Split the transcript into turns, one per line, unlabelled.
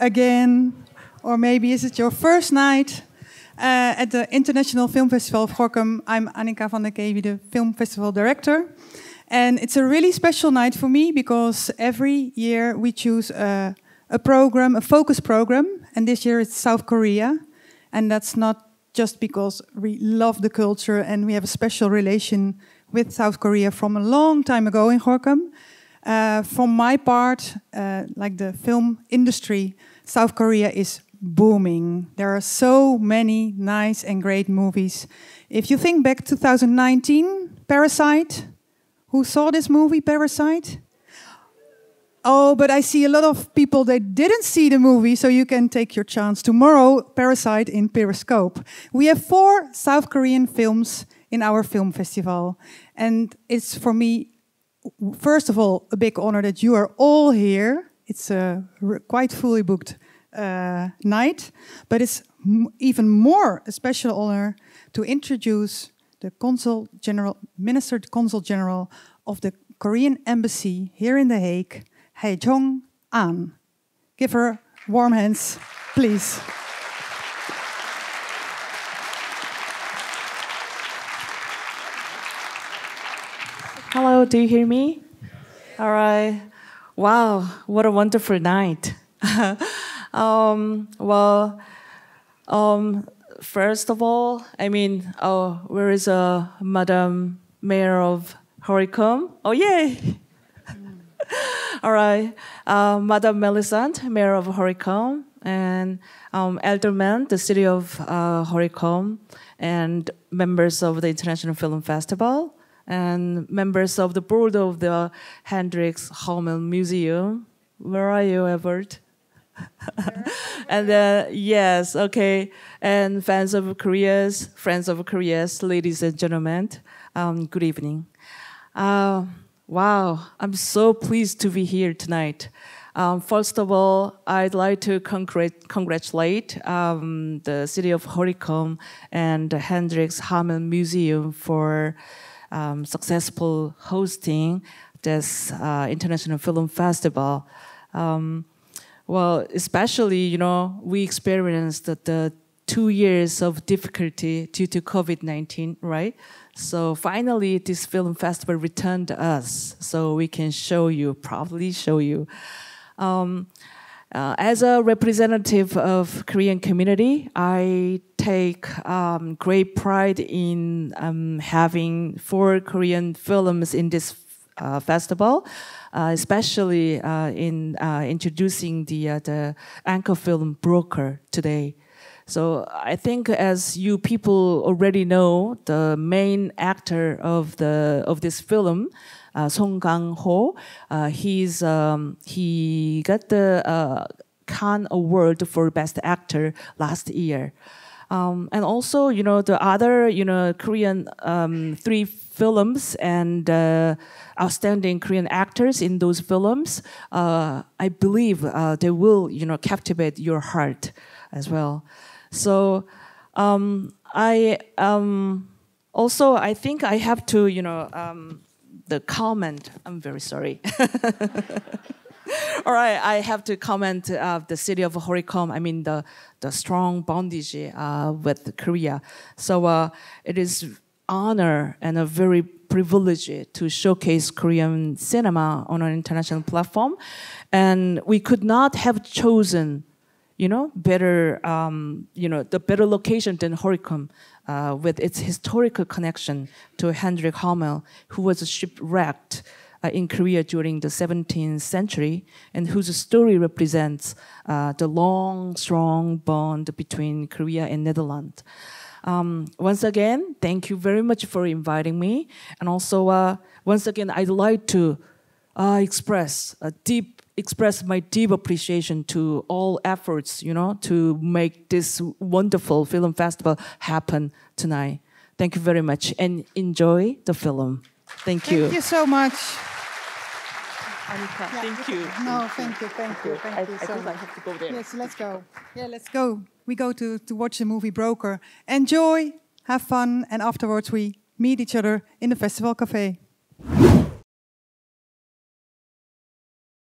again, or maybe is it your first night uh, at the International Film Festival of Gorkum. I'm Annika van der Kevi, the Film Festival Director. And it's a really special night for me because every year we choose a, a program, a focus program, and this year it's South Korea. And that's not just because we love the culture and we have a special relation with South Korea from a long time ago in Gorkum. Uh, from my part, uh, like the film industry, South Korea is booming. There are so many nice and great movies. If you think back 2019, Parasite, who saw this movie, Parasite? Oh, but I see a lot of people that didn't see the movie, so you can take your chance tomorrow. Parasite in Periscope. We have four South Korean films in our film festival, and it's for me, first of all, a big honor that you are all here. It's a quite fully booked uh, night, but it's even more a special honor to introduce the Consul General, Minister Consul General of the Korean Embassy here in The Hague, Hae Jong An. Give her warm hands, please.
Hello, do you hear me? All right. Wow, what a wonderful night. um, well, um, first of all, I mean, oh, where is uh, Madam Mayor of Horicom? Oh, yay! All right, uh, Madam Melissant, Mayor of Horicom, and um, Alderman, the city of uh, Horicom, and members of the International Film Festival, and members of the board of the Hendrix Hamel Museum. Where are you, Everett? and then yes, okay, and fans of Korea's, friends of Korea's, ladies and gentlemen, um, good evening. Uh, wow, I'm so pleased to be here tonight. Um, first of all, I'd like to congr congratulate um, the city of Horicom and the Hendrix Hamel Museum for um, successful hosting this uh, International Film Festival. Um, well, especially, you know, we experienced the, the two years of difficulty due to COVID-19, right? So finally, this film festival returned to us, so we can show you, probably show you. Um, uh, as a representative of Korean community, I take um, great pride in um, having four Korean films in this uh, festival. Uh, especially uh, in uh, introducing the the anchor film broker today. So I think, as you people already know, the main actor of the of this film, uh, Song Kang Ho, uh, he's um, he got the uh, Cannes Award for Best Actor last year. Um, and also, you know, the other, you know, Korean um, three films and uh, outstanding Korean actors in those films, uh, I believe uh, they will, you know, captivate your heart as well. So um, I um, also I think I have to, you know, um, the comment. I'm very sorry. All right, I have to comment uh, the city of Horicom. I mean the the strong bondage uh, with Korea. So uh, it is honor and a very privilege to showcase Korean cinema on an international platform, and we could not have chosen, you know, better, um, you know, the better location than Horicom. Uh, with its historical connection to Hendrik Hamel, who was shipwrecked uh, in Korea during the 17th century, and whose story represents uh, the long, strong bond between Korea and Netherlands. Um, once again, thank you very much for inviting me, and also uh, once again, I'd like to uh, express a deep express my deep appreciation to all efforts, you know, to make this wonderful film festival happen tonight. Thank you very much and enjoy the film. Thank you.
Thank you so much.
Annika, yeah. thank you.
No, thank you, thank you, thank
I,
you
I
so
think
much.
I have to go there.
Yes, let's go. Yeah, let's go. We go to, to watch the movie Broker. Enjoy, have fun, and afterwards we meet each other in the festival cafe.